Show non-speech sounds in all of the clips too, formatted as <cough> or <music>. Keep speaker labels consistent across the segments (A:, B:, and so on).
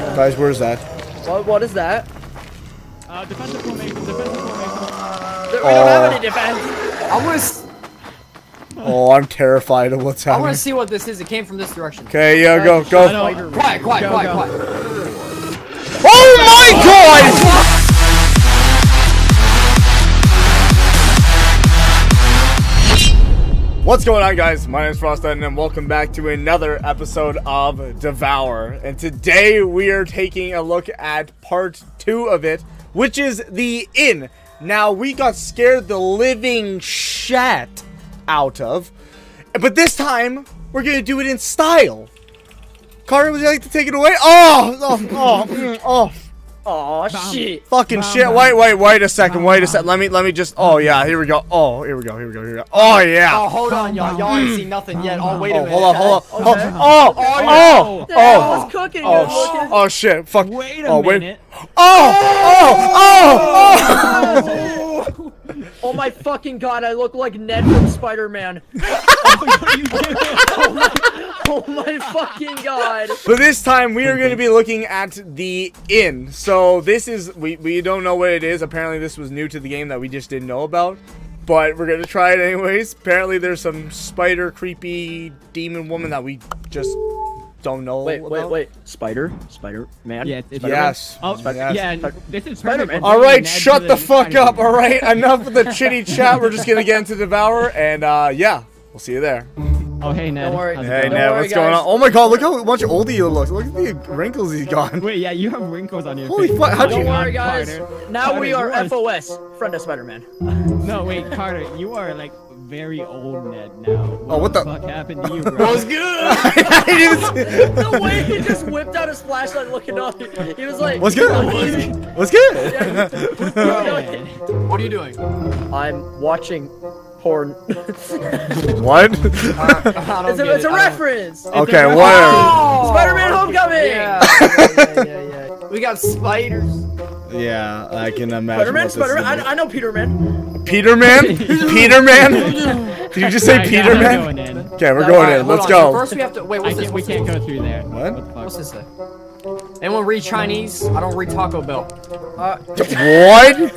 A: shit.
B: Guys, where's that?
A: What, what is that?
C: Uh, defensive formation, defensive formation.
A: We don't have
B: Oh.
A: any defense.
D: I want to.
B: Oh, I'm terrified of what's happening.
D: I want to see what this is. It came from this direction.
B: Okay, yeah, go, go.
D: Quiet, quiet,
C: Go,
D: quiet,
C: go.
D: quiet.
B: Oh my god! What's going on, guys? My name is Frost and welcome back to another episode of Devour. And today we are taking a look at part two of it, which is the inn. Now, we got scared the living shat out of, but this time we're gonna do it in style. Carter, would you like to take it away? Oh, oh, oh, mm, oh.
A: Oh shit.
B: Fucking
C: Bam,
B: shit!
C: bam.
B: Wait, wait, wait a second!
C: Bam,
B: Wait a
C: bam.
B: sec. Let me, let me just. Oh yeah, here we go. Oh, here we go. Here we go. Here we go. Oh yeah.
D: Oh, hold on, y'all. Y'all ain't seen nothing yet. Oh, wait a
B: Oh,
D: minute.
B: hold on, hold on. Oh,
A: Okay.
B: oh, oh,
A: Damn, I
B: oh,
A: oh, oh,
B: oh.
A: cooking.
B: oh,
A: good
B: oh, shit! Fuck.
C: Wait a
B: oh, wait.
C: minute.
B: Oh, oh, oh, oh.
A: Oh my fucking god, I look like Ned from Spider-Man. <laughs>
C: Oh, you do. <laughs>
A: Oh my <laughs> fucking god.
B: But this time we are going to be looking at the inn. So this is we we don't know what it is. Apparently this was new to the game that we just didn't know about. But we're gonna try it anyways. Apparently there's some spider creepy demon woman that we just don't know.
A: Wait, wait,
B: about.
A: wait. Spider? Spider-Man?
C: Yeah, it's
B: Yes.
C: Oh,
B: Yes.
C: yeah. This is
A: Spider-Man.
B: All right, shut
C: to
B: the fuck up. All right, enough of the chitty chat. We're just gonna get into Devour, and uh, yeah, we'll see you there.
C: Oh, hey, Ned.
A: Don't worry.
C: How's it
B: Hey. Ned,
A: worry,
B: what's going on? Oh my God, look how much older you look. Look at the wrinkles he's got.
C: Wait, yeah, you have wrinkles on your
B: Holy
C: face.
B: fuck, how'd
A: Don't
B: you-
A: worry, guys.
C: Carter.
A: Now
C: Carter,
A: we
C: you
A: are FOS, friend of Spider-Man. <laughs>
C: No, wait, Carter, you are like very old Ned now.
B: Oh, what the-
C: fuck happened to you, <laughs> bro?
D: What's good? <laughs>
B: I didn't see-
A: the way he just whipped out his flashlight looking up, he was like,
B: What's good? What's good?
C: Man.
D: What are you doing?
A: I'm watching porn. <laughs>
B: What?
D: I don't
A: it's a,
D: get
A: it's
D: it.
A: a
D: I don't-
A: reference.
B: Okay,
C: a-
B: whatever.
D: Oh!
A: Spider-Man Homecoming!
D: Yeah. yeah, yeah, yeah, yeah. We got spiders.
B: Yeah, I can imagine.
A: Spider-Man, Spider-Man. I, I know Peter-Man.
B: Peterman? <laughs> Peterman? <laughs> Did you just say
C: Alright, guys, we're
B: Peterman?
C: going.
B: Okay, we're
A: No,
B: going
D: Alright,
B: in. Let's
D: on.
B: Go.
D: First, we have to. Wait, what's
C: can't,
D: this?
C: we can't
D: this?
C: go through there.
B: What?
C: the?
D: What's this say? Anyone read Chinese? I don't read Taco Bell.
A: Uh,
B: What?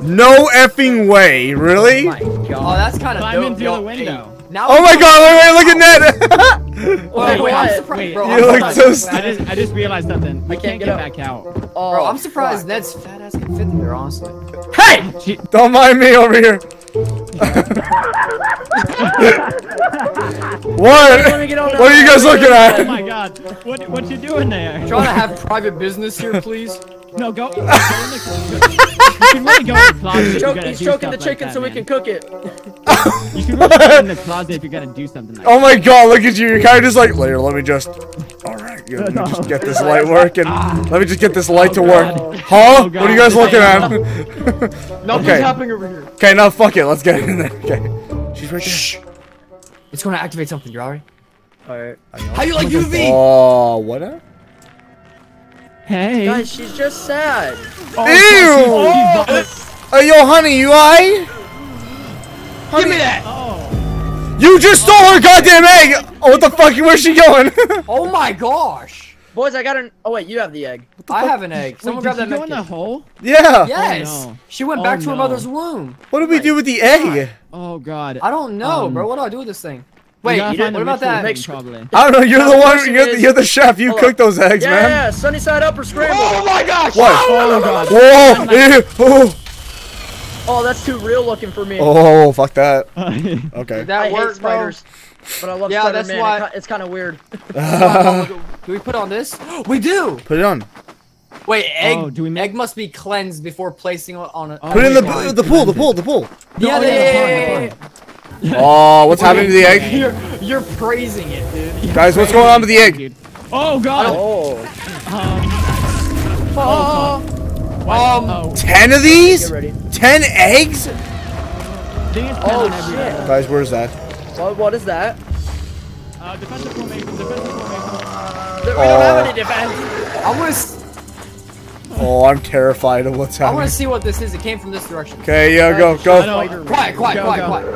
C: Guys,
B: No effing way. Really?
A: Oh my
D: Oh,
A: god.
D: that's kind of
C: Climb
D: dope.
C: into
D: yo.
C: the window.
D: Hey, now
B: Oh my god, wait, wait, look at Ned! <laughs>
D: Wait, wait, I'm surprised,
C: wait.
D: bro.
B: You
D: I'm
B: look
D: surprised.
B: so
C: I just, I just realized something. We
A: I
C: can't,
A: can't
C: get
A: get
C: back out.
A: Oh,
D: Bro, I'm surprised
A: fuck.
D: Ned's fat ass can fit in there, honestly.
A: Hey!
C: She,
B: Don't mind me over here. <laughs>
A: Let
B: what?
A: me get on
B: What are you guys looking at?
C: oh my god, what, what you doing there?
D: Trying to have private business here, please.
C: No, go. go you can really go in the closet if
A: Choke, he's choking the
C: stuff like
A: chicken
C: that,
A: so we
C: man.
A: can cook it.
C: You can really go in the closet if you're gonna do something like
B: Oh my god, look at you. You're kind of just like, later, let me just. Alright. Let me just get this <laughs> light working. Let me just get this light to oh
C: work.
B: Huh?
C: Oh,
B: What are you guys looking at? <laughs> <laughs>
D: Nothing's
B: Okay.
D: happening over here.
B: okay, now fuck it. Let's get in there. Okay. She's right
D: Shh. It's gonna activate something, you alright?
A: Alright.
D: How you like oh UV?
B: there. Oh, what? a-
C: Hey.
A: Guys, she's just sad.
C: Oh,
B: Ew! Oh. Hey, yo, honey, you alright?
D: Give me that!
C: Oh.
B: You just stole her goddamn egg! Oh, what the fuck? Where's she going? <laughs>
D: Oh my gosh!
A: Boys, I got an. Oh wait, you have the egg.
D: I have an egg. Someone
C: did
D: grab
C: she
D: that
C: go in the hole?
B: yeah.
D: Yes!
C: Oh, no.
D: She went
C: Oh,
D: back to her
C: no.
D: mother's womb.
B: What do we do with the egg?
C: Oh god.
D: I don't know,
C: Um,
D: bro. What do I do with this thing? Wait,
C: gotta
D: you what about that?
C: thing, probably.
B: I don't know. You're the
A: the
B: one. You're the, you're the chef. You
A: Hold
B: cook those eggs,
A: Yeah,
B: man.
A: yeah, sunny side up or scrambled.
D: Oh my gosh!
B: What?
C: Oh god.
B: Whoa! Ew. Oh.
A: Oh, that's too real looking for me.
B: oh, fuck that.
C: Did <laughs>
B: Okay.
D: That
A: I hate
D: worked, bro.
A: Spiders. But I love
D: Yeah,
A: Spider-Man.
D: that's why-
A: It's kind of weird. <laughs>
D: Do we put on this? <gasps> We do.
B: Put it on.
D: Wait, egg.
C: Oh, do we make-
D: egg must be cleansed before placing it on a.
C: Oh,
B: Put it in the
C: wait,
B: the pool. The pool. The pool.
D: Yeah,
C: Oh,
D: yeah,
C: yeah,
D: yeah, yeah, yeah, yeah. <laughs>
B: Oh, what's happening to the egg?
D: You're, you're praising it, dude. <laughs>
B: Guys, what's going on with the egg?
C: Dude. Oh god.
A: Oh,
C: Um,
D: Oh,
C: what?
D: Um,
C: oh,
B: Ten of these? Ten eggs?
A: Oh
C: on
A: shit.
B: Guys, where's that?
A: What, what is that?
C: Uh, defensive formation, defensive formation.
A: We don't have
B: Oh.
A: any defense.
D: I want to.
B: Oh, I'm terrified of what's happening.
D: I want to see what this is. It came from this direction.
B: Okay, yeah, go, go.
C: know.
D: Quiet, quiet,
C: Go,
D: quiet,
C: go.
D: quiet.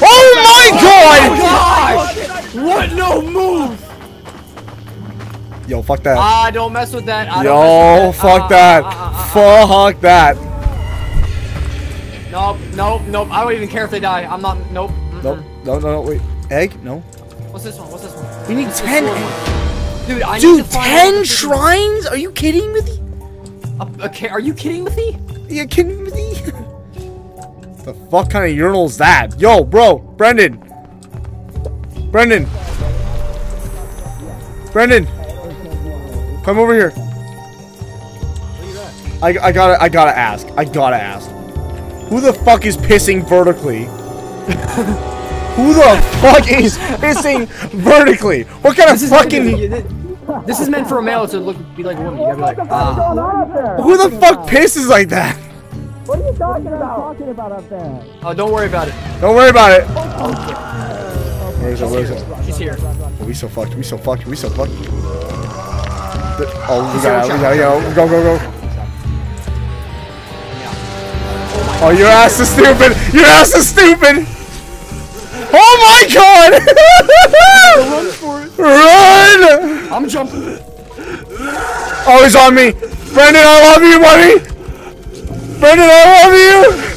B: Oh my god!
D: Gosh! What? No move!
B: Yo, fuck that.
D: Ah, don't mess with that. I
B: Yo,
D: don't with
B: fuck
D: Ah,
B: that.
D: ah, ah, ah,
B: Fuck that.
D: ah. Nope, nope, nope. I don't even care if they die. I'm not. Nope.
B: Nope. No, no, no, wait. Egg? No.
D: What's this one? What's this one?
B: We need
D: What's the
B: 10
D: sword? Dude, I need
B: Dude,
D: to find
B: 10 shrines? Are you kidding me?
D: Uh, okay, are you kidding me?
B: Are you kidding me? <laughs> the fuck kind of urinal is that? Yo, bro, Brendan. Brendan. Brendan. Come over here. I, I gotta I gotta ask. I gotta ask. Who the fuck is pissing vertically? <laughs> Who the fuck is pissing vertically? What kind of
D: This is
B: fucking
D: This is meant for a male to look be like a woman. You gotta be like, ah.
B: Who the fuck pisses like that? What are you talking about? Talking about up there?
D: Oh, don't worry about it.
B: Don't worry about it. Where is it? Where is it?
D: She's here.
B: Oh, we so fucked. We so fucked. We so fucked. Oh, we
D: Zero
B: got, we got, yo, go, go, go. Oh, your ass is stupid. Your ass is stupid. Oh my god!
D: Run for it.
B: Run!
D: I'm jumping.
B: Oh, he's on me. Brendan, I love you, buddy. Brendan, I love you.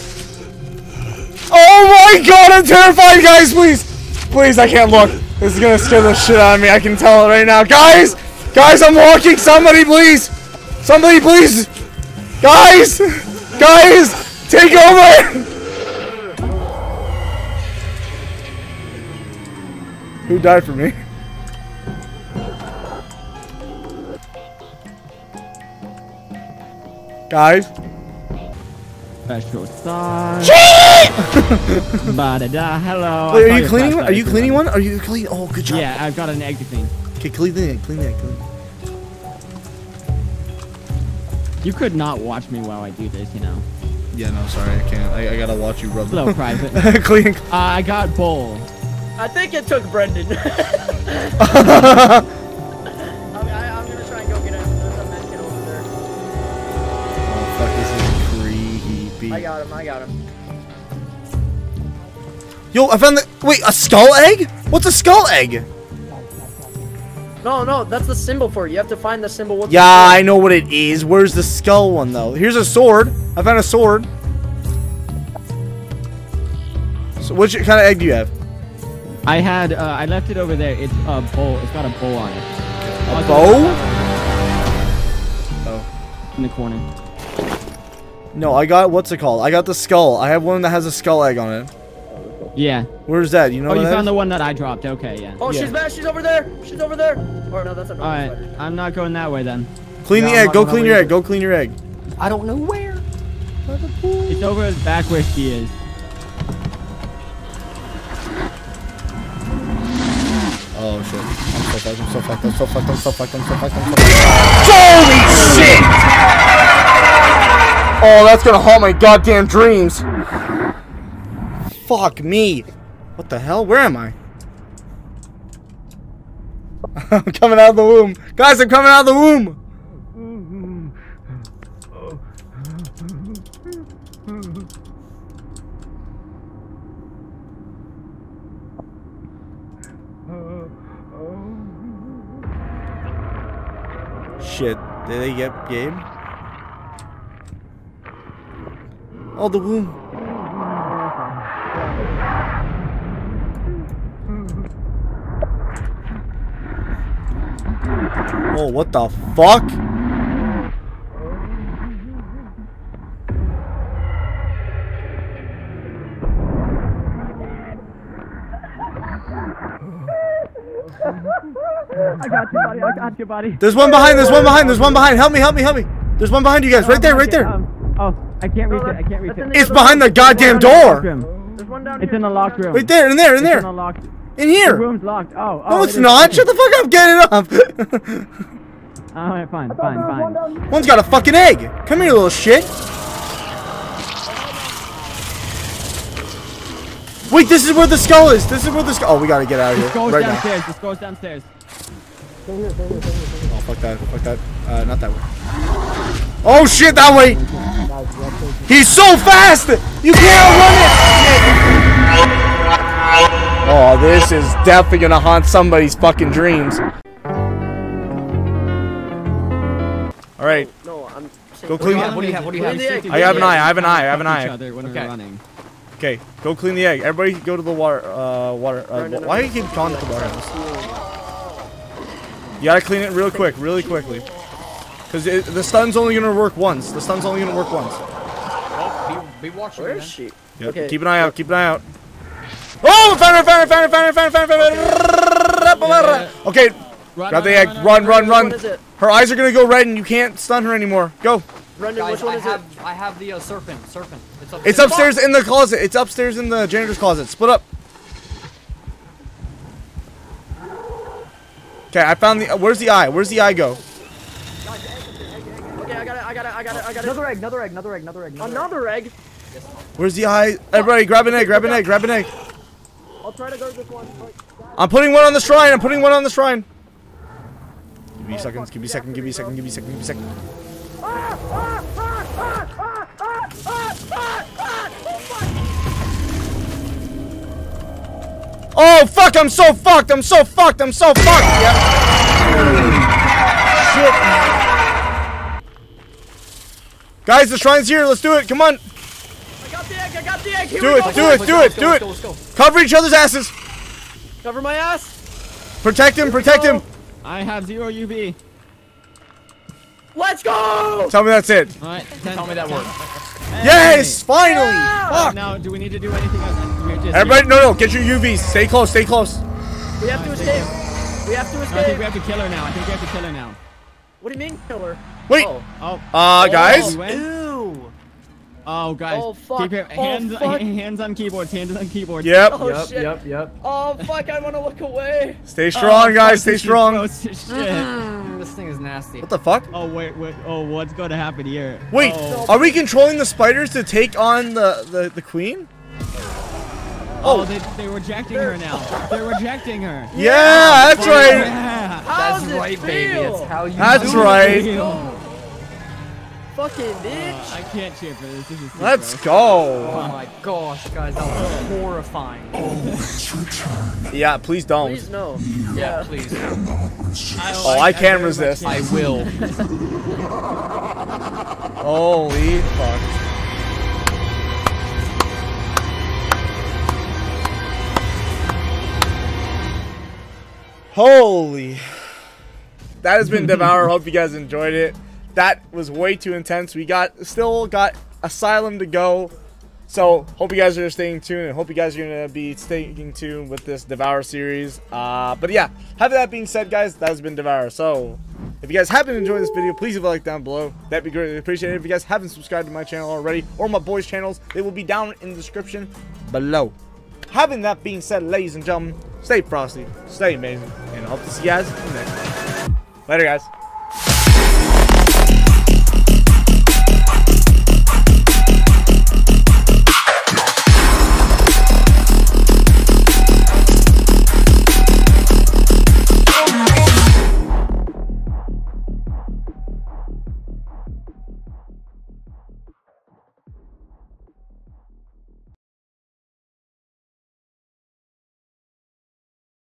B: Oh my god, I'm terrified, guys. Please, please, I can't look. This is gonna scare the shit out of me. I can tell it right now, guys. Guys, I'm walking. Somebody, please. Somebody, please. Guys, guys, take over. Who died for me? Guys.
C: Special sauce. <laughs> Ba-da-da, hello.
B: Wait, are you cleaning?
C: flashlight
B: Are you cleaning one? Are you clean? Oh, good job.
C: Yeah, I've got an egg to clean.
B: Okay, clean the egg. Clean the egg. Clean.
C: You could not watch me while I do this, you know.
B: Yeah, no, sorry, I can't. I, I gotta watch you rub.
C: Hello, private. <laughs> Uh,
B: clean.
C: I got bowl.
A: I think it took Brendan. <laughs> I mean, I'm gonna try and go get. There's a med kit over there.
B: Oh fuck, this is creepy.
A: I got him. I got him.
B: Yo, I found the. Wait, a skull egg? What's a skull egg?
A: No, no, that's the symbol for it. You have to find the symbol. With
B: Yeah, I know what it is. Where's the skull one though? Here's a sword. I found a sword. So, which kind of egg do you have?
C: I had, uh, I left it over there. It's a bowl. It's got a bowl on it.
B: A bow? Oh.
C: In the corner.
B: No, I got what's it called? I got the skull. I have one that has a skull egg on it.
C: Yeah.
B: Where's that? You know
C: Oh,
B: where
C: you found
B: is?
C: the one that I dropped. Okay, yeah.
A: Oh,
B: Yeah.
A: she's back. She's over there. She's over there. Or no, that's a normal
C: Alright,
A: spider.
C: I'm not going that way then.
B: Clean the egg. Go clean your egg. Go clean your egg.
D: I don't know where.
C: It's over back where she is.
B: Oh shit. I'm so fucked. I'm so fucked. I'm so fucked. I'm so fucked. I'm so fucked. I'm so fucked. Holy shit! Oh, that's gonna haunt my goddamn dreams. Fuck me. What the hell? Where am I? <laughs> I'm coming out of the womb. Guys, I'm coming out of the womb. Shit. Did they get game? Oh, the womb. Oh, what the fuck?
C: Buddy. I you, buddy.
B: There's one behind. There's one behind. There's one behind. Help me. Help me. Help me. There's one behind you guys. Right there. Right there.
C: Um, oh, I can't reach it. I can't reach it.
B: It's behind the goddamn
C: It's in the locked
B: door.
A: There's one down
C: It's in the
A: There's
C: locked room.
B: Right there. In there. In
C: It's in the
B: there.
C: locked.
B: In
C: The
B: here.
C: room's locked. Oh, oh.
B: No, it's
C: is.
B: not. Shut the fuck up. Get it up. <laughs>
C: Alright, fine, fine, fine.
B: One's got a fucking egg. Come here, little shit. Wait, this is where the skull is. This is where the skull. Oh, we gotta get out of here
C: This goes
B: right now.
C: downstairs. This goes downstairs.
B: Oh, fuck that. Fuck that. Uh, not that way. Oh shit, that way. He's so fast. You can't run it. Oh, this is definitely gonna haunt somebody's fucking dreams. All right.
A: No, I'm.
B: Go clean-
D: What do you have? What do you have?
A: Clean the egg.
B: I have an eye. I have an eye. I have an eye.
D: Okay.
B: Okay, go clean the egg. Everybody go to the water. Uh, water. Uh,
A: Brendan,
B: why do you
A: I'm
B: keep
A: gonna
B: calling it the
A: steal
B: water?
A: it.
B: You gotta clean it real quick, really quickly. Cause it, the stun's only gonna work once. The stun's only gonna work once.
D: Oh, be, be watching.
A: Where
D: man.
A: is she?
B: Yep.
A: Okay.
B: Keep an eye out. Keep an eye out. Oh, found her! Found her! Found her! Found her! Found her! Found her! Found her! Okay,
C: Run,
B: grab the egg. Run, run,
A: Which
B: run.
A: one?
B: Her eyes are gonna go red, and you can't stun her anymore. Go.
A: Brendan,
D: Guys,
A: which one
D: I
A: is
D: have
A: it?
D: I have the uh, serpent. Serpent. It's upstairs.
B: It's upstairs in the closet. It's upstairs in the janitor's closet. Split up. Okay, I found the. Uh, where's the eye? Where's the eye go?
A: Okay, I got it. I got it. I got it. I got it.
D: Another egg. Another egg. Another egg. Another egg.
A: Another egg.
B: Where's the eye? Everybody, grab an egg. Grab an egg. Grab an egg.
A: I'll try to go to this one.
B: I'm putting one on the shrine. I'm putting one on the shrine. Give me seconds. Give me a second. Give me a second. Give me a second. Give me a second. Oh fuck! I'm so fucked. I'm so fucked. I'm so fucked. Yep. Shit. Guys, the shrine's here. Let's do it. Come on.
A: I got the egg. I got the egg. Here
B: Do
A: we
B: it,
A: go.
B: do it,
D: Let's
B: do it, do it.
D: let's go.
B: Cover each other's asses.
A: Cover my ass.
B: Protect him. Protect him.
C: I have zero UV.
A: Let's go.
B: Tell me that's it.
C: All right.
D: Tell me that worked.
B: Yes, finally.
A: Yeah!
B: Fuck.
C: Now, do we need to do anything else? We're just-
B: Everybody, no, no, get your UVs. Stay close. Stay close.
A: We have to escape. We have to escape.
C: I think we have to kill her now. I think we have to kill her now.
A: What do you mean, killer?
B: Wait.
A: Oh.
C: Oh,
B: Uh, guys.
C: we went?
A: Ew.
C: Oh, guys.
A: Oh, fuck.
C: Keep your
A: Oh, <laughs> fuck.
C: hands on keyboards. Hands on keyboards.
B: Yep.
A: Oh
D: Yep.
A: shit.
D: Yep. Yep.
A: Oh fuck! I want to look away.
B: Stay
C: Oh,
B: strong, guys. Stay <laughs> strong.
C: gross shit.
D: Mm, this thing is nasty.
B: What the fuck?
C: Oh wait, wait. Oh, what's going to happen here?
B: Wait,
C: Oh,
B: are we controlling the spiders to take on the the, the queen?
C: Oh they, they're rejecting her now. They're rejecting her.
B: Yeah, that's right.
C: Yeah.
A: How
D: That's
A: does it
D: right, baby.
A: feel?
D: That's how you.
B: That's
D: do it.
B: right.
C: Feel.
A: Fucking
C: Uh,
A: bitch.
C: I can't cheer for this. This is too
B: Let's
C: gross.
B: go.
D: Oh my gosh, guys, that was horrifying.
B: Yeah, please don't.
A: Please no.
D: Yeah,
A: Yeah.
D: please.
B: Oh, I can't resist.
D: I will. <laughs>
B: Holy fuck. Holy. That has been <laughs> Devour. Hope you guys enjoyed it. That was way too intense. We got still got Asylum to go. So hope you guys are staying tuned and hope you guys are gonna be staying tuned with this Devour series. Uh, but yeah, having that being said, guys, that has been Devour. So if you guys happen to enjoy this video, please leave a like down below. That'd be greatly appreciated. If you guys haven't subscribed to my channel already or my boys' channels, they will be down in the description below. Having that being said, ladies and gentlemen, stay frosty, stay amazing, and I hope to see you guys next time. Later, guys.